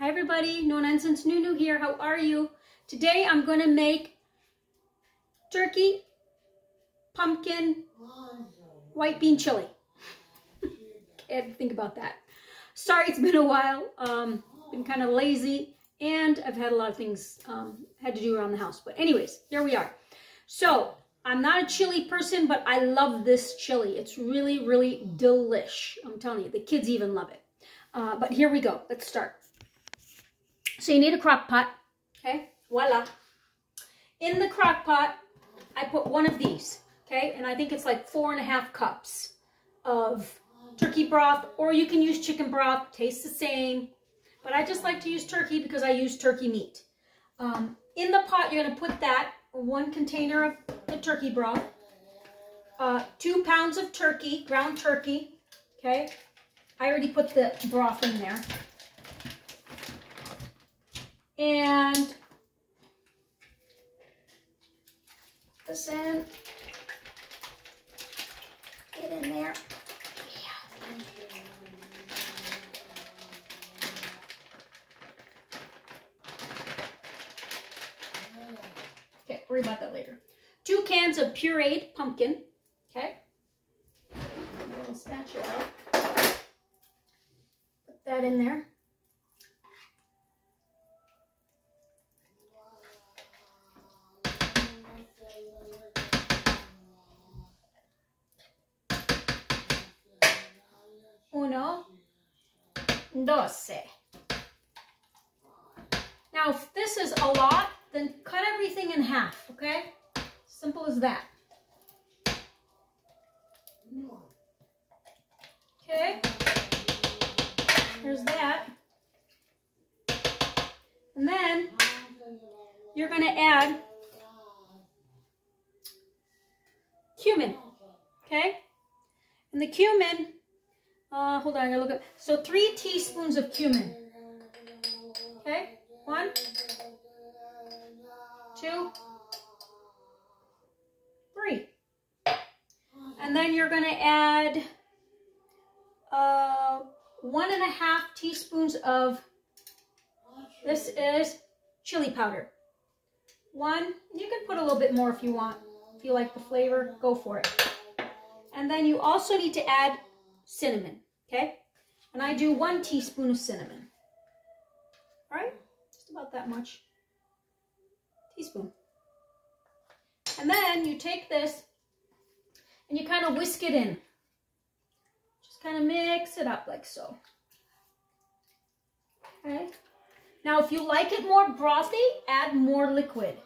Hi everybody, No Nonsense Nunu here. How are you? Today I'm going to make turkey, pumpkin, white bean chili. had to think about that. Sorry, it's been a while. Um, been kind of lazy and I've had a lot of things um, had to do around the house. But anyways, here we are. So I'm not a chili person, but I love this chili. It's really, really delish. I'm telling you, the kids even love it. Uh, but here we go. Let's start. So you need a crock pot. Okay, voila. In the crock pot, I put one of these. Okay, and I think it's like four and a half cups of turkey broth, or you can use chicken broth. Tastes the same. But I just like to use turkey because I use turkey meat. Um, in the pot, you're to put that, one container of the turkey broth, uh, two pounds of turkey, ground turkey, okay? I already put the broth in there. And this in, get in there. Okay, worry about that later. Two cans of pureed pumpkin. Okay. A little spatula. Put that in there. Uno, dos. Now, if this is a lot, then cut everything in half, okay? Simple as that. Okay, there's that. And then you're gonna add cumin, okay? And the cumin, uh, hold on, I gotta look up. So three teaspoons of cumin, okay? One, two, three. And then you're to add uh, one and a half teaspoons of, this is chili powder. One, you can put a little bit more if you want. If you like the flavor, go for it. And then you also need to add cinnamon, okay? And I do one teaspoon of cinnamon. All right, just about that much teaspoon. And then you take this and you kind of whisk it in. Just kind of mix it up like so. Okay. Now, if you like it more brothy, add more liquid.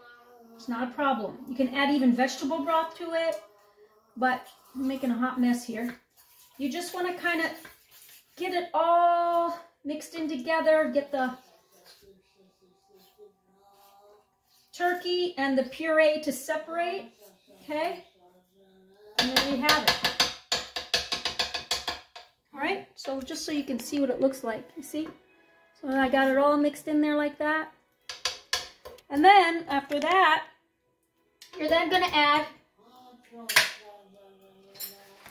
It's not a problem. You can add even vegetable broth to it, but I'm making a hot mess here. You just want to kind of get it all mixed in together, get the turkey and the puree to separate, okay? And there you have it. All right, so just so you can see what it looks like, you see? So I got it all mixed in there like that. And then after that, you're then gonna add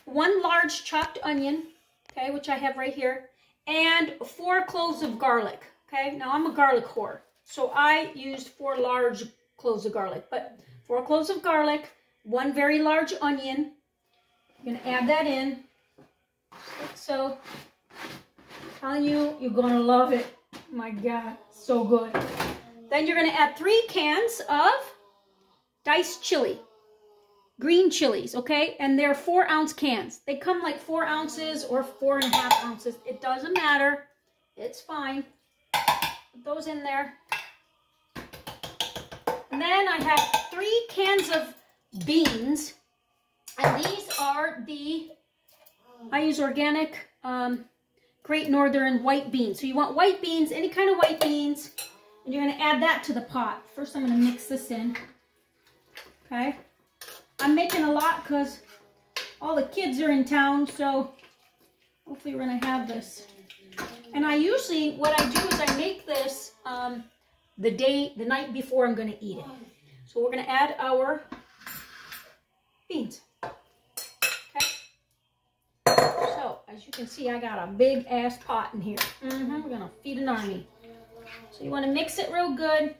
one large chopped onion, okay, which I have right here, and four cloves of garlic, okay? Now I'm a garlic whore. So I used four large cloves of garlic, but four cloves of garlic, one very large onion. You're gonna add that in. So, I'm telling you, you're gonna love it. My God, so good. Then you're gonna add three cans of diced chili, green chilies, okay? And they're four ounce cans. They come like four ounces or four and a half ounces. It doesn't matter. It's fine. Put those in there. And then I have three cans of beans. And these are the, I use organic um, Great Northern white beans. So you want white beans, any kind of white beans. And you're going to add that to the pot. First I'm going to mix this in. Okay. I'm making a lot because all the kids are in town. So hopefully we're going to have this. And I usually, what I do is I make this um, the day, the night before I'm going to eat it. So we're going to add our beans. Okay. So as you can see, I got a big ass pot in here. Mm -hmm. We're going to feed an army. So you want to mix it real good.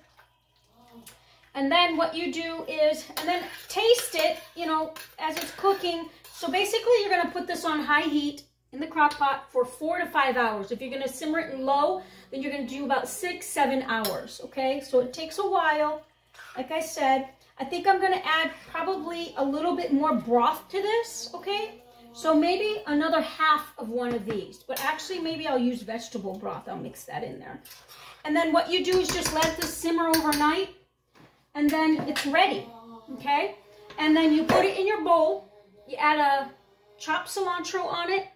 And then what you do is, and then taste it, you know, as it's cooking. So basically you're going to put this on high heat in the crock pot for four to five hours. If you're going to simmer it in low, then you're going to do about six, seven hours, okay? So it takes a while. Like I said, I think I'm going to add probably a little bit more broth to this, okay? So maybe another half of one of these. But actually, maybe I'll use vegetable broth. I'll mix that in there. And then what you do is just let this simmer overnight and then it's ready, okay? And then you put it in your bowl, you add a chopped cilantro on it,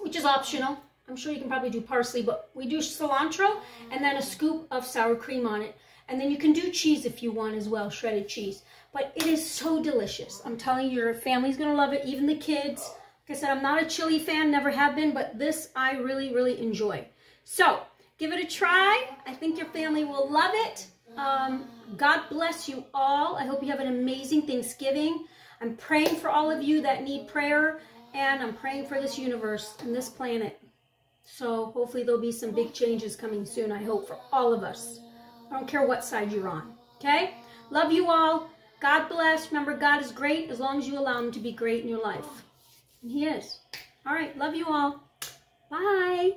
which is optional. I'm sure you can probably do parsley, but we do cilantro and then a scoop of sour cream on it. And then you can do cheese if you want as well, shredded cheese. But it is so delicious. I'm telling you, your family's gonna love it, even the kids. Like I said, I'm not a chili fan, never have been, but this I really, really enjoy. So, give it a try. I think your family will love it. Um, God bless you all. I hope you have an amazing Thanksgiving. I'm praying for all of you that need prayer, and I'm praying for this universe and this planet. So hopefully there'll be some big changes coming soon, I hope, for all of us. I don't care what side you're on, okay? Love you all. God bless. Remember, God is great as long as you allow him to be great in your life. And he is. All right, love you all. Bye.